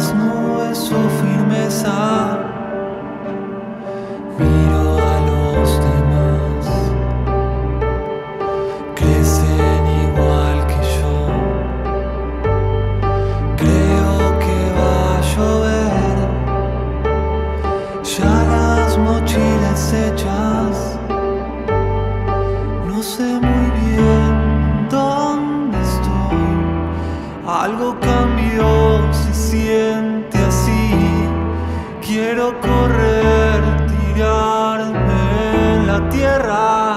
Las nubes su firmeza. en la tierra.